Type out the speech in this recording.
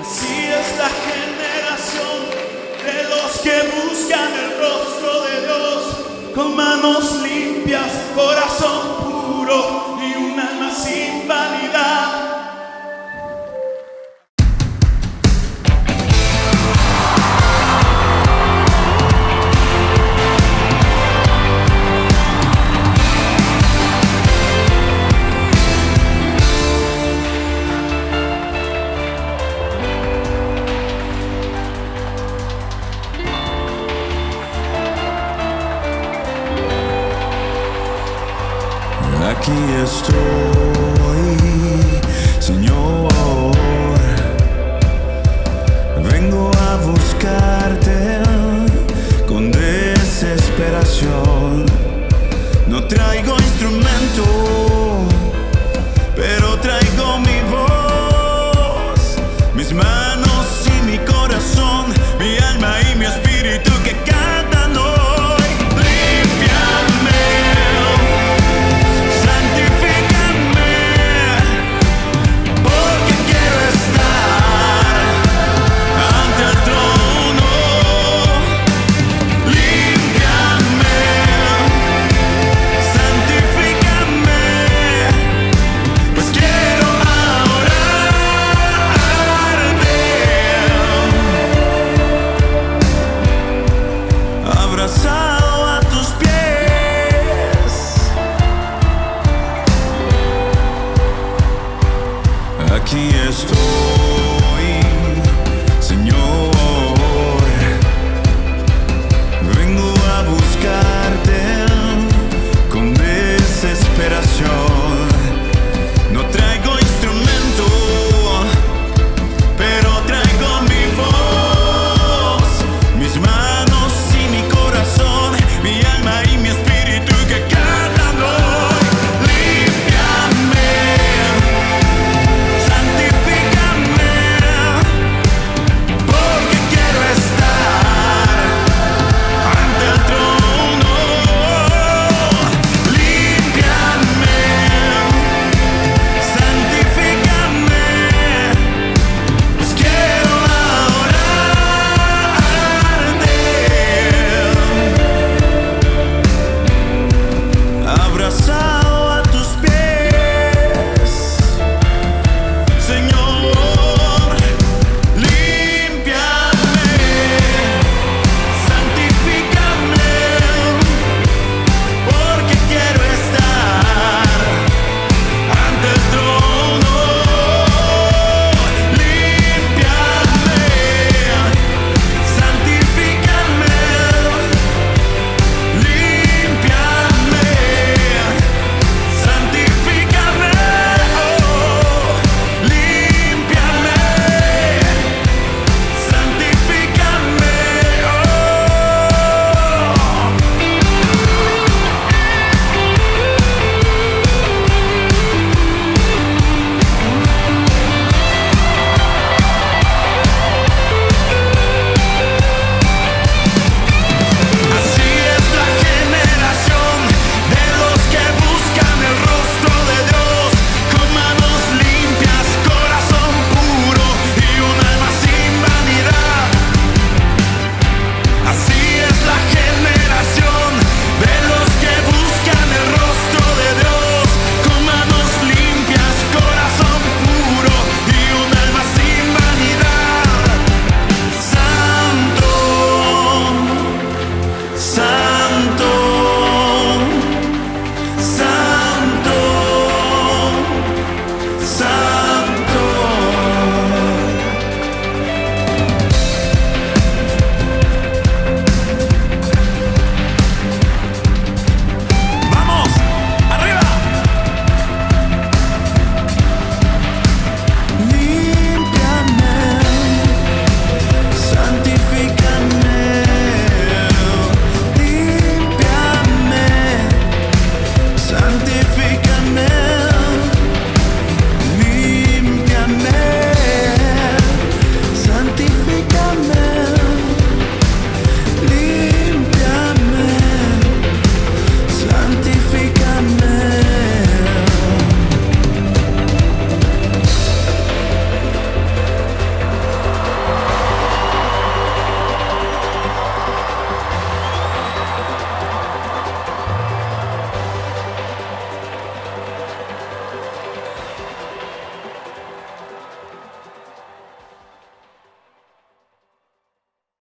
Así es la generación de los que buscan el rostro de Dios con manos limpias, corazón Aquí estoy, Señor. story